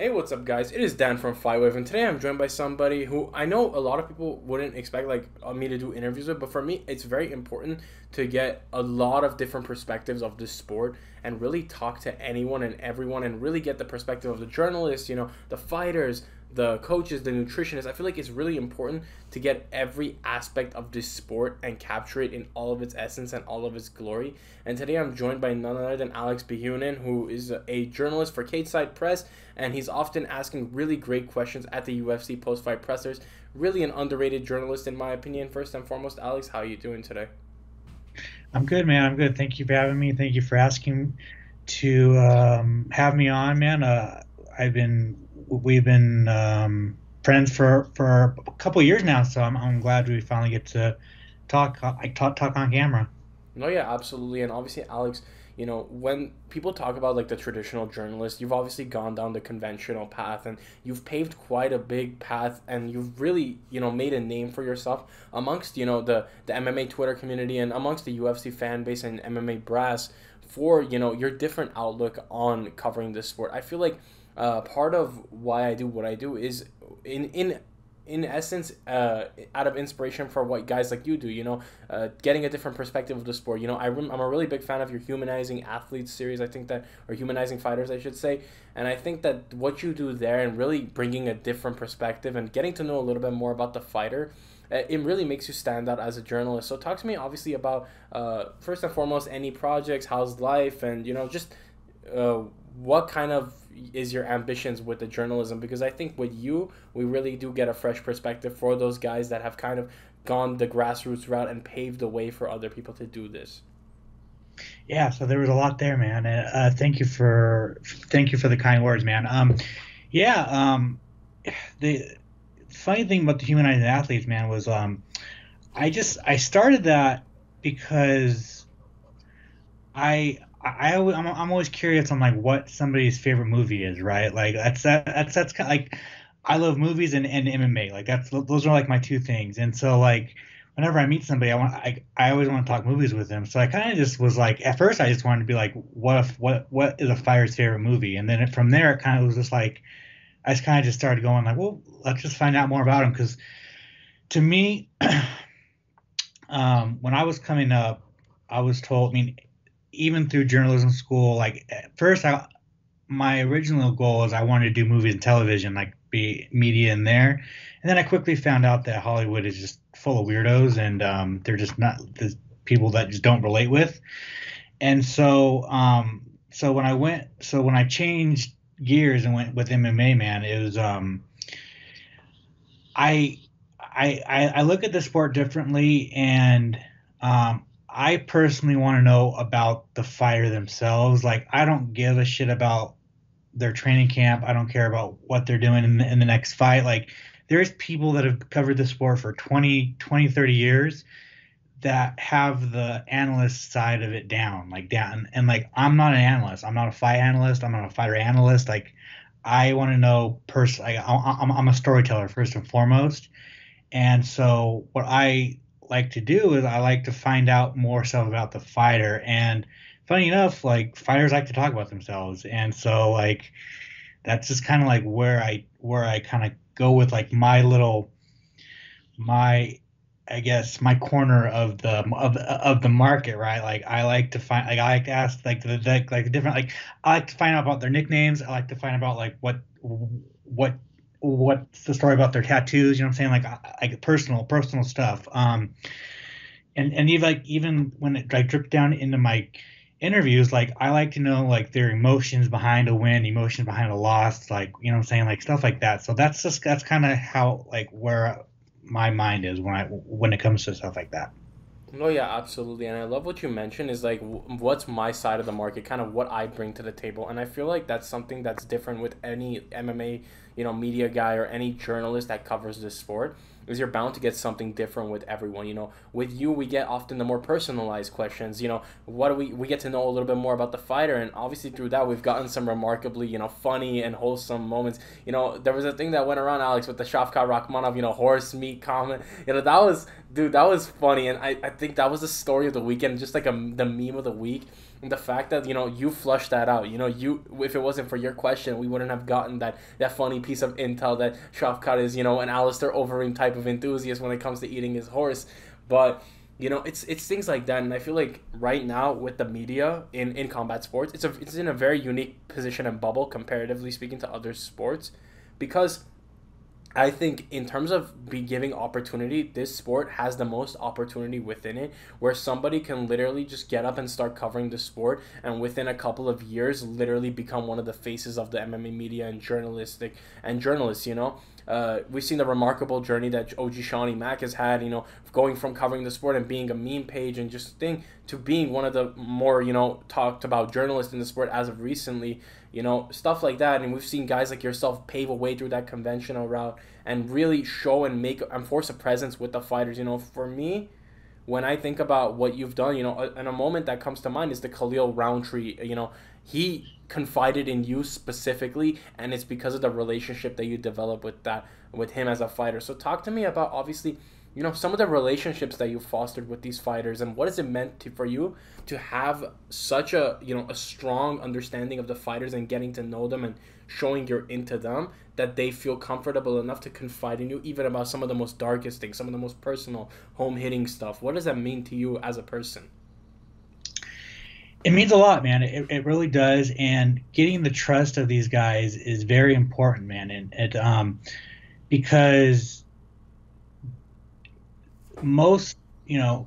Hey, what's up, guys? It is Dan from FightWave, and today I'm joined by somebody who I know a lot of people wouldn't expect like uh, me to do interviews with, but for me, it's very important to get a lot of different perspectives of this sport and really talk to anyone and everyone and really get the perspective of the journalists, you know, the fighters, the coaches, the nutritionists. I feel like it's really important to get every aspect of this sport and capture it in all of its essence and all of its glory. And today I'm joined by none other than Alex Behunin, who is a journalist for Cageside Press, and he's often asking really great questions at the UFC post fight pressers. Really an underrated journalist, in my opinion. First and foremost, Alex, how are you doing today? I'm good, man. I'm good. Thank you for having me. Thank you for asking to um, have me on, man. Uh, I've been we've been um, friends for for a couple years now, so I'm, I'm glad we finally get to talk. I talk talk on camera. No, yeah, absolutely, and obviously, Alex. You know, when people talk about like the traditional journalist, you've obviously gone down the conventional path and you've paved quite a big path and you've really, you know, made a name for yourself amongst, you know, the, the MMA Twitter community and amongst the UFC fan base and MMA brass for, you know, your different outlook on covering this sport. I feel like uh, part of why I do what I do is in in in essence uh, out of inspiration for what guys like you do you know uh, getting a different perspective of the sport. You know I i'm a really big fan of your humanizing athletes series. I think that or humanizing fighters i should say. And i think that what you do there and really bringing a different perspective and getting to know a little bit more about the fighter uh, it really makes you stand out as a journalist. So talk to me obviously about uh, first and foremost any projects how's life and you know just uh, what kind of is your ambitions with the journalism because I think with you we really do get a fresh perspective for those guys that have kind of gone the grassroots route and paved the way for other people to do this. Yeah, so there was a lot there, man. Uh, thank you for thank you for the kind words, man. Um, yeah, um, the funny thing about the humanizing athletes, man, was um, I just I started that because I I, I'm, I'm always curious on like what somebody's favorite movie is, right? Like that's that, that's that's kind of like I love movies and, and MMA. Like that's those are like my two things. And so like whenever I meet somebody, I want I, I always want to talk movies with them. So I kind of just was like at first I just wanted to be like what if what what is a fire's favorite movie? And then from there it kind of was just like I just kind of just started going like well let's just find out more about him because to me um, when I was coming up I was told I mean even through journalism school, like at first, I my original goal is I wanted to do movies and television, like be media in there, and then I quickly found out that Hollywood is just full of weirdos, and um, they're just not the people that just don't relate with, and so um, so when I went, so when I changed gears and went with MMA, man, it was um, I I I look at the sport differently, and um, I personally want to know about the fighter themselves. Like, I don't give a shit about their training camp. I don't care about what they're doing in the, in the next fight. Like, there's people that have covered the sport for 20, 20, 30 years that have the analyst side of it down, like down. And like, I'm not an analyst. I'm not a fight analyst. I'm not a fighter analyst. Like, I want to know personally. I'm, I'm a storyteller first and foremost. And so, what I like to do is I like to find out more stuff about the fighter. And funny enough, like fighters like to talk about themselves, and so like that's just kind of like where I where I kind of go with like my little my I guess my corner of the of of the market, right? Like I like to find like I like to ask like the, the like different like I like to find out about their nicknames. I like to find about like what what what's the story about their tattoos you know what i'm saying? Like like personal personal stuff. Um and and even like even when it like dripped down into my interviews like i like to know like their emotions behind a win emotions behind a loss like you know what i'm saying? Like stuff like that. So that's just that's kind of how like where my mind is when i when it comes to stuff like that no, yeah, absolutely. And I love what you mentioned is like what's my side of the market, kind of what I bring to the table. And I feel like that's something that's different with any MMA, you know, media guy or any journalist that covers this sport is you're bound to get something different with everyone. You know, with you, we get often the more personalized questions. You know, what do we we get to know a little bit more about the fighter, and obviously through that, we've gotten some remarkably you know funny and wholesome moments. You know, there was a thing that went around Alex with the Shavkat Rakhmonov, you know, horse meat comment. You know, that was Dude, that was funny, and I, I think that was the story of the weekend, just like a, the meme of the week. And the fact that you know you flushed that out, you know, you if it wasn't for your question, we wouldn't have gotten that that funny piece of intel that Shavkat is, you know, an Alistair Overeem type of enthusiast when it comes to eating his horse. But you know, it's it's things like that, and I feel like right now with the media in, in combat sports, it's a it's in a very unique position and bubble comparatively speaking to other sports, because I think in terms of be giving opportunity, this sport has the most opportunity within it, where somebody can literally just get up and start covering the sport, and within a couple of years, literally become one of the faces of the MMA media and journalistic and journalists. You know, uh, we've seen the remarkable journey that OG Shawnee Mack has had. You know, going from covering the sport and being a meme page and just thing to being one of the more you know talked about journalists in the sport as of recently you know stuff like that and we've seen guys like yourself pave a way through that conventional route and really show and make and force a presence with the fighters you know for me when i think about what you've done you know and a moment that comes to mind is the khalil Rountree, you know he confided in you specifically and it's because of the relationship that you develop with that with him as a fighter. So talk to me about obviously you know some of the relationships that you fostered with these fighters and what has it meant to, for you to have such a you know a strong understanding of the fighters and getting to know them and showing you're into them that they feel comfortable enough to confide in you even about some of the most darkest things some of the most personal home hitting stuff? What does that mean to you as a person it means a lot man. It, it really does. And getting the trust of these guys is very important man. And it um because most you know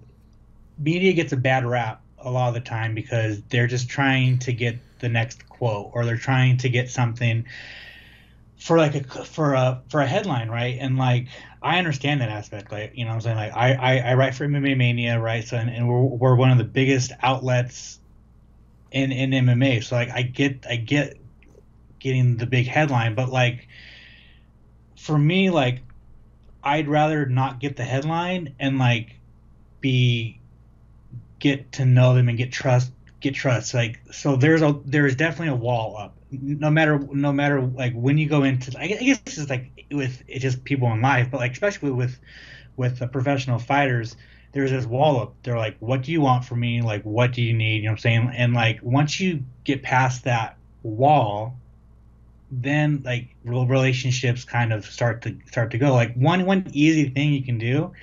media gets a bad rap a lot of the time because they're just trying to get the next quote or they're trying to get something for like a for a for a headline right? And like i understand that aspect. Like you know i'm saying? Like i i, I write for mma mania right? So and, and we're, we're one of the biggest outlets in in mma so like i get i get getting the big headline but like for me like I'd rather not get the headline and like be get to know them and get trust get trust. Like so there's a there's definitely a wall up. No matter no matter like when you go into I guess it's like with it's just people in life but like especially with with the professional fighters there's this wall up they're like what do you want from me like what do you need you know what I'm saying and like once you get past that wall then like relationships kind of start to start to go. Like one one easy thing you can do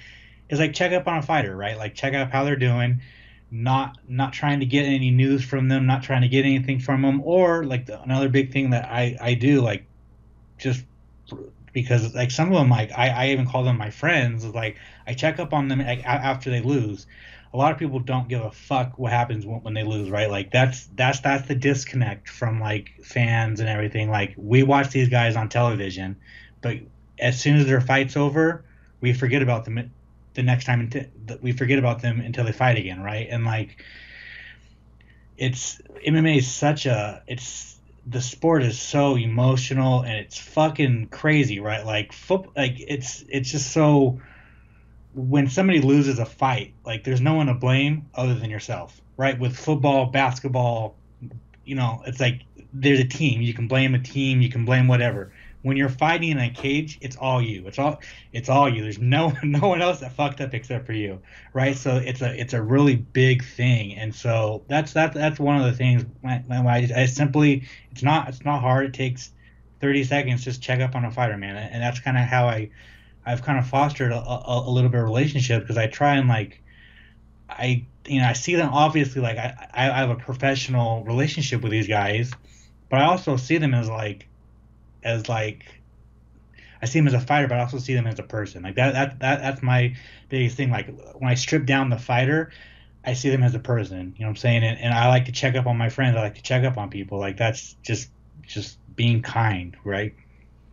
is like check up on a fighter, right? Like check out how they're doing, not not trying to get any news from them, not trying to get anything from them, or like the, another big thing that I I do like just because like some of them like I, I even call them my friends like I check up on them like, after they lose a lot of people don't give a fuck what happens when, when, they lose, right? Like that's that's that's the disconnect from like fans and everything. Like we watch these guys on television, but as soon as their fight's over, we forget about them the next time we forget about them until they fight again, right? And like it's MMA is such a it's the sport is so emotional and it's fucking crazy, right? Like foot like it's it's just so when somebody loses a fight, like there's no one to blame other than yourself, right? With football, basketball, you know, it's like there's a team. You can blame a team, you can blame whatever. When you're fighting in a cage, it's all you. It's all it's all you. There's no no one else that fucked up except for you, right? So it's a it's a really big thing, and so that's that's that's one of the things. I, I, I simply it's not it's not hard. It takes 30 seconds just check up on a fighter, man, and that's kind of how I I've kind of fostered a, a, a little bit of relationship because I try and like I you know I see them obviously like I I have a professional relationship with these guys, but I also see them as like as like I see them as a fighter, but I also see them as a person. Like that that, that that's my biggest thing. Like when I strip down the fighter, I see them as a person. You know what I'm saying? And, and I like to check up on my friends. I like to check up on people. Like that's just just being kind, right?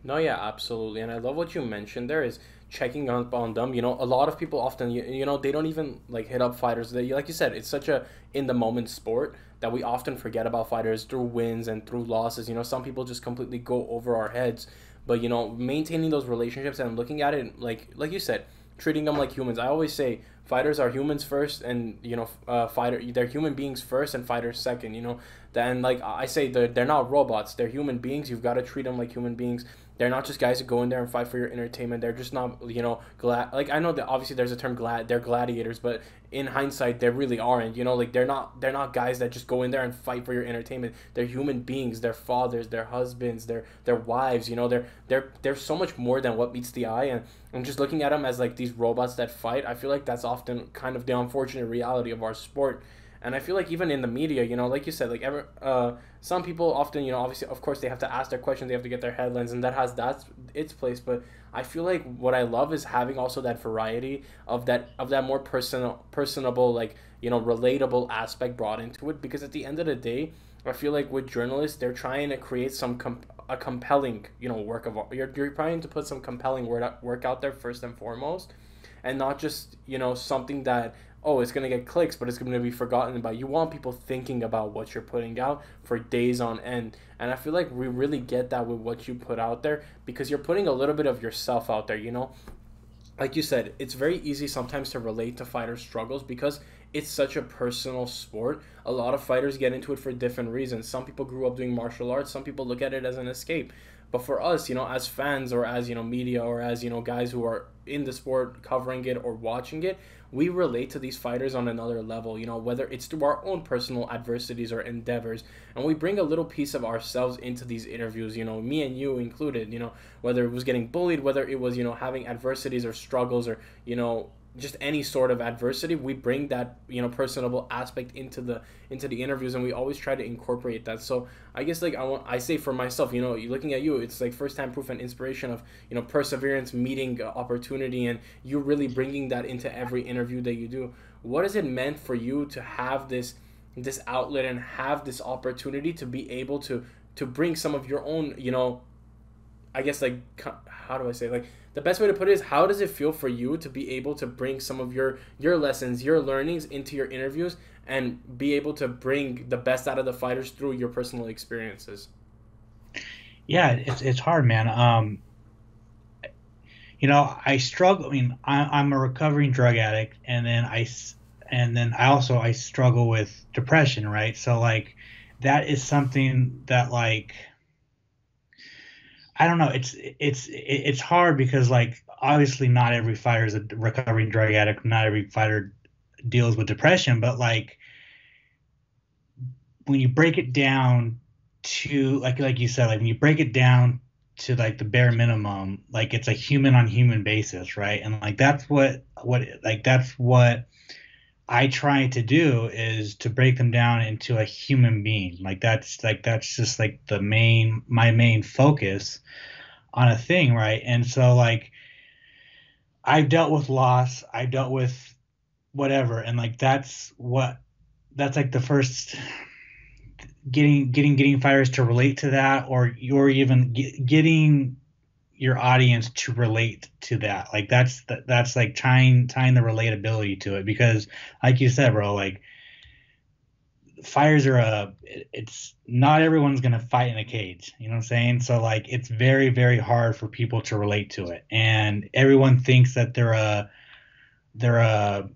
No, yeah, absolutely. And I love what you mentioned there is checking up on them. You know, a lot of people often, you, you know, they don't even like hit up fighters. They, like you said, it's such a in the moment sport that we often forget about fighters through wins and through losses. You know, some people just completely go over our heads. But you know, maintaining those relationships and looking at it like like you said, treating them like humans. I always say fighters are humans first, and you know, uh, fighter they're human beings first and fighters second. You know, then like I say, they're they're not robots. They're human beings. You've got to treat them like human beings they're not just guys who go in there and fight for your entertainment. They're just not, you know, glad. Like I know that obviously there's a term glad. They're gladiators, but in hindsight, they really aren't. You know, like they're not. They're not guys that just go in there and fight for your entertainment. They're human beings. They're fathers. They're husbands. They're their wives. You know, they're they're they're so much more than what meets the eye. And I'm just looking at them as like these robots that fight. I feel like that's often kind of the unfortunate reality of our sport and I feel like even in the media, you know, like you said, like ever, uh, some people often, you know, obviously, of course, they have to ask their questions, they have to get their headlines, and that has that's its place. But I feel like what I love is having also that variety of that of that more personal, personable, like you know, relatable aspect brought into it. Because at the end of the day, I feel like with journalists, they're trying to create some com- a compelling, you know, work of art. You're, you're trying to put some compelling work out there first and foremost, and not just you know something that oh, it's gonna get clicks, but it's gonna be forgotten about. You want people thinking about what you're putting out for days on end, and I feel like we really get that with what you put out there because you're putting a little bit of yourself out there. You know, like you said, it's very easy sometimes to relate to fighters' struggles because it's such a personal sport. A lot of fighters get into it for different reasons. Some people grew up doing martial arts. Some people look at it as an escape. But for us, you know, as fans or as, you know, media or as, you know, guys who are in the sport covering it or watching it, we relate to these fighters on another level, you know, whether it's through our own personal adversities or endeavors. And we bring a little piece of ourselves into these interviews, you know, me and you included, you know, whether it was getting bullied, whether it was, you know, having adversities or struggles or, you know, just any sort of adversity we bring that you know personable aspect into the into the interviews and we always try to incorporate that. So i guess like i want i say for myself you know looking at you it's like first time proof and inspiration of you know perseverance meeting uh, opportunity and you really bringing that into every interview that you do. What has it meant for you to have this this outlet and have this opportunity to be able to to bring some of your own you know i guess like how do i say like the best way to put it is how does it feel for you to be able to bring some of your your lessons your learnings into your interviews and be able to bring the best out of the fighters through your personal experiences? Yeah it's, it's hard man. Um you know i struggle i mean I, i'm a recovering drug addict and then i and then i also i struggle with depression right? So like that is something that like I don't know. It's it's it's hard because like obviously not every fighter is a recovering drug addict. Not every fighter deals with depression, but like when you break it down to like like you said, like when you break it down to like the bare minimum, like it's a human on human basis, right? And like that's what what like that's what I try to do is to break them down into a human being. Like that's like that's just like the main my main focus on a thing, right? And so like I've dealt with loss, I've dealt with whatever, and like that's what that's like the first getting getting getting fighters to relate to that or you're even get, getting your audience to relate to that. Like that's that, that's like tying tying the relatability to it because like you said, bro, like fires are a it's not everyone's gonna fight in a cage. You know what I'm saying? So like it's very very hard for people to relate to it, and everyone thinks that they're a they're a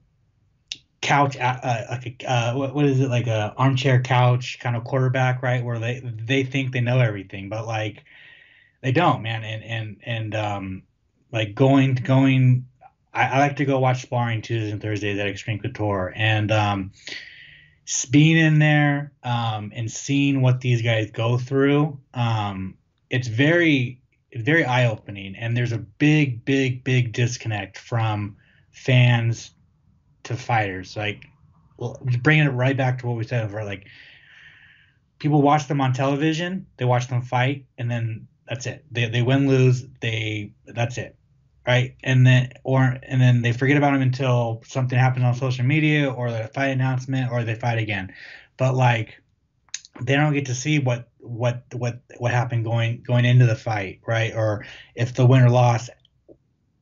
couch uh, like a, uh, what is it like a armchair couch kind of quarterback right where they they think they know everything but like they don't, man. And and and um, like going going, I, I like to go watch sparring Tuesdays and Thursdays at Extreme Couture, and um, being in there um, and seeing what these guys go through, um, it's very very eye opening. And there's a big big big disconnect from fans to fighters. Like, bringing it right back to what we said before, like people watch them on television, they watch them fight, and then that's it. They they win lose. They that's it, right? And then or and then they forget about them until something happens on social media or the fight announcement or they fight again. But like they don't get to see what what what what happened going going into the fight, right? Or if the winner lost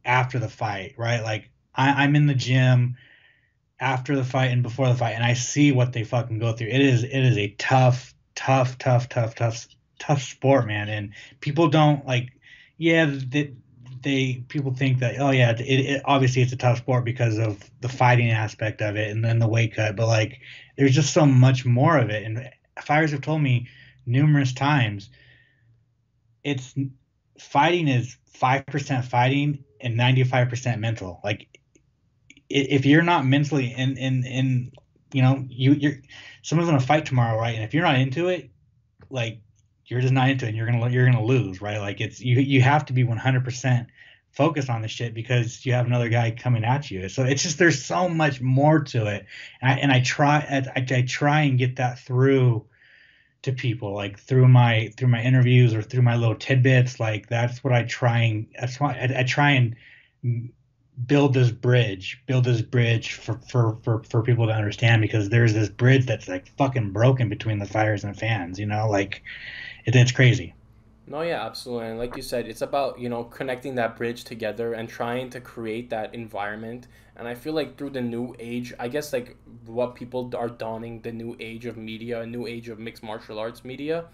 after the fight, right? Like I, I'm in the gym after the fight and before the fight, and I see what they fucking go through. It is it is a tough, tough, tough, tough, tough tough sport, man. And people don't like, yeah, they, they people think that oh yeah, it, it, obviously it's a tough sport because of the fighting aspect of it and then the weight cut, but like there's just so much more of it. And fighters have told me numerous times, it's fighting is 5% fighting and 95% mental. Like if you're not mentally in in in you know you you're someone's gonna fight tomorrow, right? And if you're not into it, like you're just not into it, and you're gonna you're gonna lose, right? Like it's you you have to be 100 percent focused on the shit because you have another guy coming at you. So it's just there's so much more to it, and I, and I try I, I try and get that through to people like through my through my interviews or through my little tidbits like that's what i try and that's why I, I, try and build this bridge, build this bridge for, for, for, for people to understand because there's this bridge that's like fucking broken between the fighters and fans, you know, like it, it's crazy. No, yeah, absolutely. And like you said, it's about, you know, connecting that bridge together and trying to create that environment. And I feel like through the new age, I guess like what people are donning the new age of media, a new age of mixed martial arts media,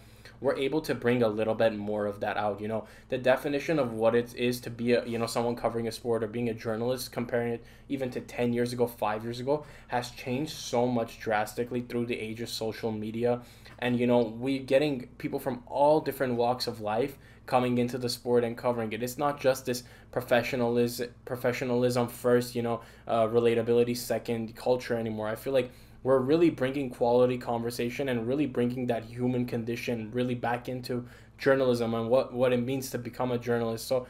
we're able to bring a little bit more of that out. You know, the definition of what it is to be a you know someone covering a sport or being a journalist, comparing it even to ten years ago, five years ago, has changed so much drastically through the age of social media. And you know, we're getting people from all different walks of life coming into the sport and covering it. It's not just this professionalism, professionalism first, you know, uh, relatability second culture anymore. I feel like we're really bringing quality conversation and really bringing that human condition really back into journalism and what, what it means to become a journalist. So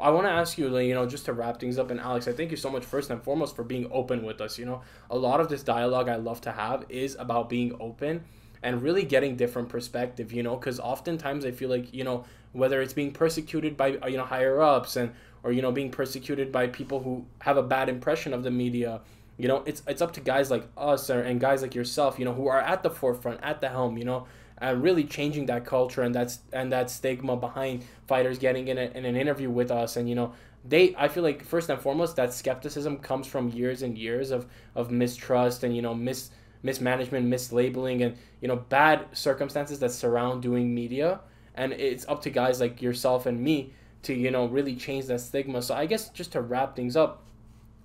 I want to ask you, you know, just to wrap things up, and Alex, I thank you so much first and foremost for being open with us. You know, a lot of this dialogue I love to have is about being open and really getting different perspective. You know, because oftentimes I feel like you know whether it's being persecuted by uh, you know higher ups and or you know being persecuted by people who have a bad impression of the media you know, it's it's up to guys like us or, and guys like yourself, you know, who are at the forefront, at the helm, you know, and really changing that culture and that's and that stigma behind fighters getting in, a, in an interview with us and you know they i feel like first and foremost that skepticism comes from years and years of of mistrust and you know mis mismanagement mislabeling and you know bad circumstances that surround doing media. And it's up to guys like yourself and me to you know really change that stigma. So i guess just to wrap things up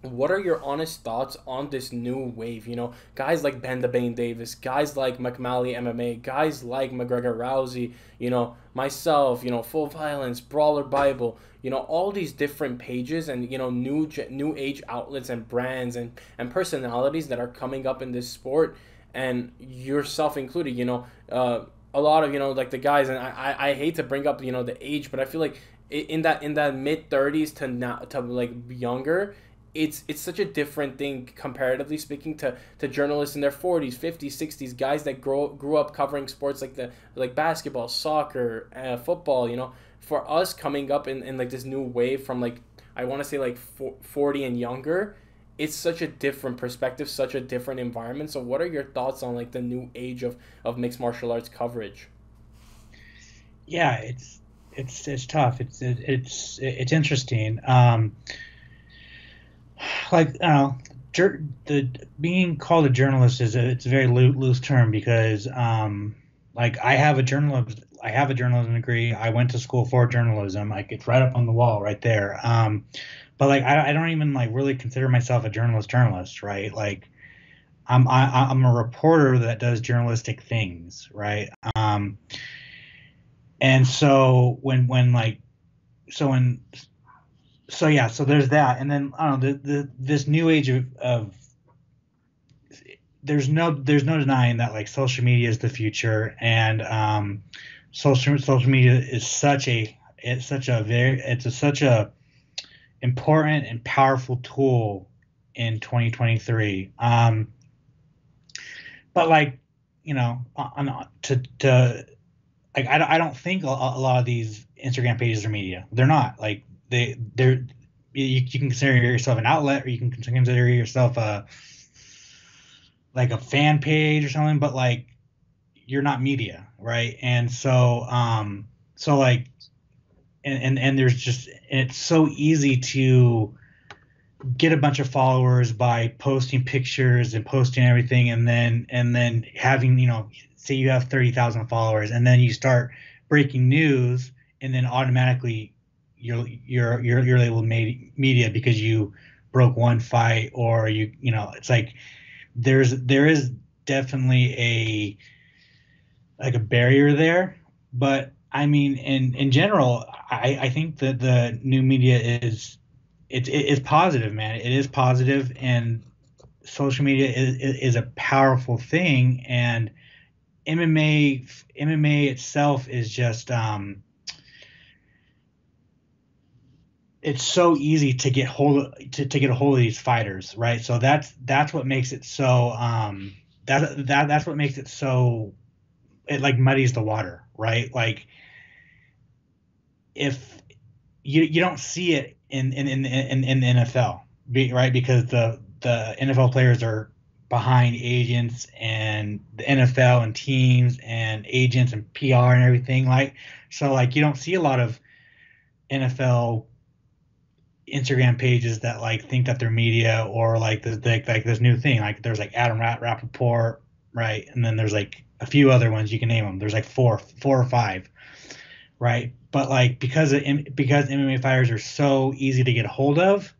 what are your honest thoughts on this new wave? You know, guys like Ben the Bane Davis, guys like McMally MMA, guys like McGregor Rousey, you know, myself, you know, Full Violence, Brawler Bible, you know, all these different pages and you know new new age outlets and brands and and personalities that are coming up in this sport, and yourself included. You know, uh, a lot of you know like the guys, and I, I I hate to bring up you know the age, but I feel like in that in that mid thirties to now to like younger it's it's such a different thing comparatively speaking to, to journalists in their 40s 50s 60s guys that grow grew up covering sports like the like basketball soccer uh, football you know? For us coming up in, in like this new wave from like i want to say like 40 and younger it's such a different perspective such a different environment. So what are your thoughts on like the new age of of mixed martial arts coverage? Yeah it's it's it's tough. It's it, it's it's interesting. Um like uh, jur- the being called a journalist is a, it's a very loo- loose term because um, like I have a journalism I have a journalism degree. I went to school for journalism. Like it's right up on the wall right there. Um, but like I, I don't even like really consider myself a journalist journalist, right? Like I'm I, I'm a reporter that does journalistic things, right? Um, and so when when like so when so yeah, so there's that, and then I don't know the, the this new age of, of there's no there's no denying that like social media is the future, and um, social social media is such a it's such a very it's a, such a important and powerful tool in 2023. Um, but like you know, on, to to like I, I don't think a, a lot of these Instagram pages are media. They're not like they they're you, you can consider yourself an outlet or you can consider yourself a like a fan page or something but like you're not media right? And so um so like and and, and there's just it's so easy to get a bunch of followers by posting pictures and posting everything and then and then having you know say you have 30,000 followers and then you start breaking news and then automatically you're you're you're you're labeled media because you broke one fight or you you know it's like there's there is definitely a like a barrier there but I mean, in in general, I I think that the new media is it, it is positive, man. It is positive, and social media is, is a powerful thing, and MMA MMA itself is just um, it's so easy to get hold of, to, to get a hold of these fighters, right? So that's that's what makes it so um, that that that's what makes it so it like muddies the water, right? Like if you you don't see it in in in in, in the NFL, right? Because the the NFL players are behind agents and the NFL and teams and agents and PR and everything like so like you don't see a lot of NFL Instagram pages that like think that they're media or like the, like this new thing. Like there's like Adam Rapp, Rapoport right? And then there's like a few other ones you can name them there's like four four or five right? But like because of, because MMA fighters are so easy to get hold of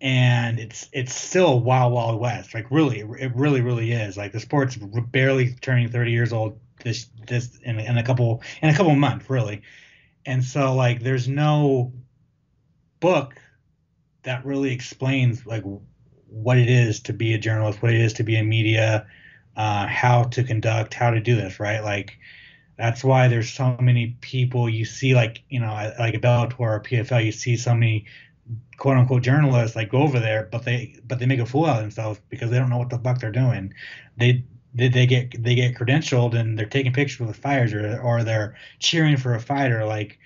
and it's it's still wild wild west. Like really it really really is. Like the sport's barely turning 30 years old this this in, in a couple in a couple months really. And so like there's no book that really explains like what it is to be a journalist what it is to be a media uh, how to conduct how to do this right like that's why there's so many people you see like you know like a Bellator or PFL you see so many quote unquote journalists like go over there, but they but they make a fool out of themselves because they don't know what the fuck they're doing. They they, they get they get credentialed and they're taking pictures with fighters or or they're cheering for a fighter like.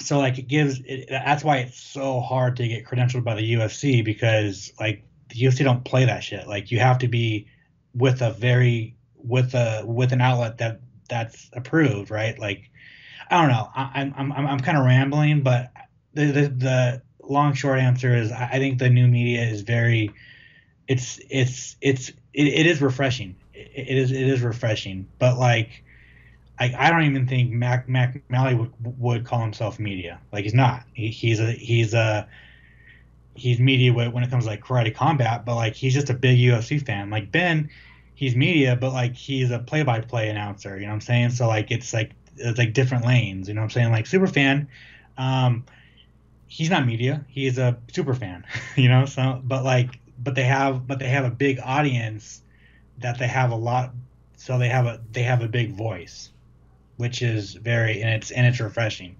So like it gives it, that's why it's so hard to get credentialed by the UFC because like the UFC don't play that shit. Like you have to be with a very with a with an outlet that that's approved, right? Like I don't know. I, I'm I'm I'm kind of rambling, but the, the, the long short answer is I think the new media is very it's it's it's it, it is refreshing. It, it is it is refreshing, but like I, I don't even think Mac Mac Malley would would call himself media. Like he's not. He, he's a he's a he's media when it comes to like karate combat, but like he's just a big UFC fan. Like Ben, he's media, but like he's a play by play announcer. You know what I'm saying? So like it's like it's like different lanes. You know what I'm saying? Like super fan. Um, he's not media. He's a super fan, you know. So, but like, but they have, but they have a big audience that they have a lot. So they have a they have a big voice, which is very and it's and it's refreshing.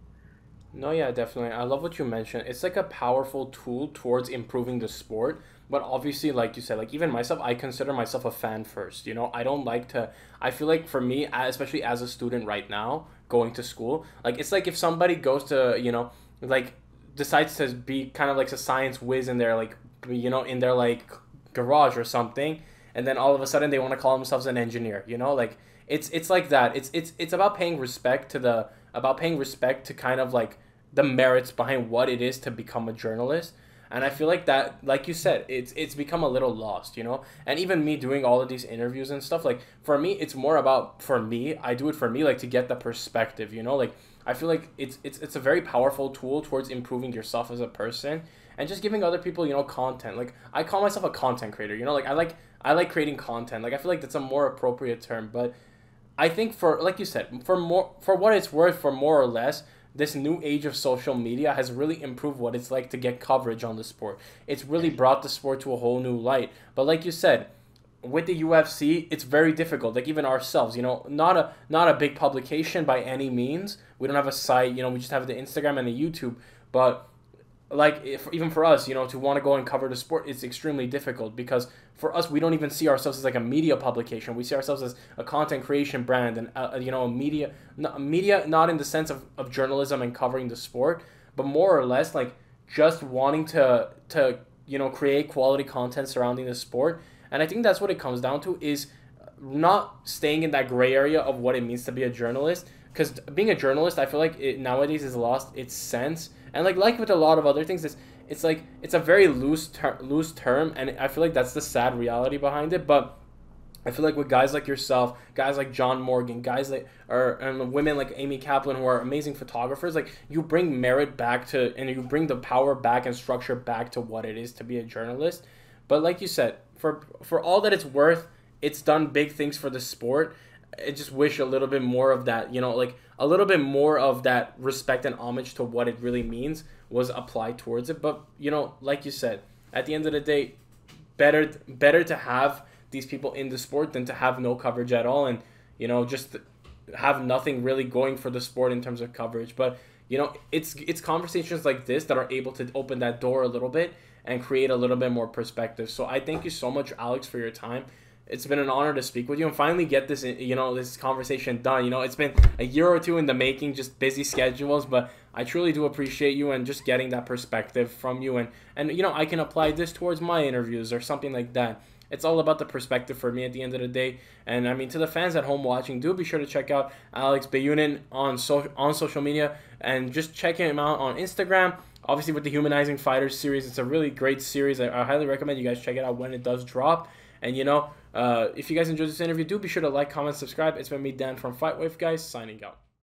No, yeah, definitely. I love what you mentioned. It's like a powerful tool towards improving the sport. But obviously, like you said, like even myself, I consider myself a fan first. You know, I don't like to. I feel like for me, especially as a student right now, going to school, like it's like if somebody goes to, you know, like decides to be kind of like a science whiz in their like you know in their like garage or something and then all of a sudden they want to call themselves an engineer you know like it's it's like that. It's it's it's about paying respect to the about paying respect to kind of like the merits behind what it is to become a journalist. And i feel like that like you said it's it's become a little lost you know? And even me doing all of these interviews and stuff like for me it's more about for me i do it for me like to get the perspective you know? Like I feel like it's it's it's a very powerful tool towards improving yourself as a person and just giving other people, you know, content. Like I call myself a content creator, you know, like I like I like creating content. Like I feel like that's a more appropriate term, but I think for like you said, for more for what it's worth for more or less, this new age of social media has really improved what it's like to get coverage on the sport. It's really brought the sport to a whole new light. But like you said, with the UFC, it's very difficult. Like even ourselves, you know, not a not a big publication by any means. We don't have a site, you know. We just have the Instagram and the YouTube. But like if, even for us, you know, to want to go and cover the sport, it's extremely difficult because for us, we don't even see ourselves as like a media publication. We see ourselves as a content creation brand and uh, you know, a media, not, media not in the sense of, of journalism and covering the sport, but more or less like just wanting to to you know create quality content surrounding the sport and I think that's what it comes down to is not staying in that gray area of what it means to be a journalist. Because being a journalist, I feel like it nowadays has lost its sense. And like like with a lot of other things, it's it's like it's a very loose ter- loose term, and I feel like that's the sad reality behind it. But I feel like with guys like yourself, guys like John Morgan, guys like or and women like Amy Kaplan who are amazing photographers, like you bring merit back to and you bring the power back and structure back to what it is to be a journalist. But like you said, for for all that it's worth, it's done big things for the sport. I just wish a little bit more of that, you know, like a little bit more of that respect and homage to what it really means was applied towards it. But you know, like you said, at the end of the day, better better to have these people in the sport than to have no coverage at all, and you know, just have nothing really going for the sport in terms of coverage. But you know, it's it's conversations like this that are able to open that door a little bit and create a little bit more perspective. So I thank you so much, Alex, for your time. It's been an honor to speak with you and finally get this, you know, this conversation done. You know, it's been a year or two in the making, just busy schedules, but I truly do appreciate you and just getting that perspective from you. And and you know, I can apply this towards my interviews or something like that it's all about the perspective for me at the end of the day. And I mean, to the fans at home watching, do be sure to check out Alex Behunin on so on social media and just check him out on Instagram. Obviously, with the Humanizing Fighters series, it's a really great series. I, I highly recommend you guys check it out when it does drop. And you know, uh, if you guys enjoyed this interview, do be sure to like, comment, subscribe. It's been me, Dan from Fight Wave, guys, signing out.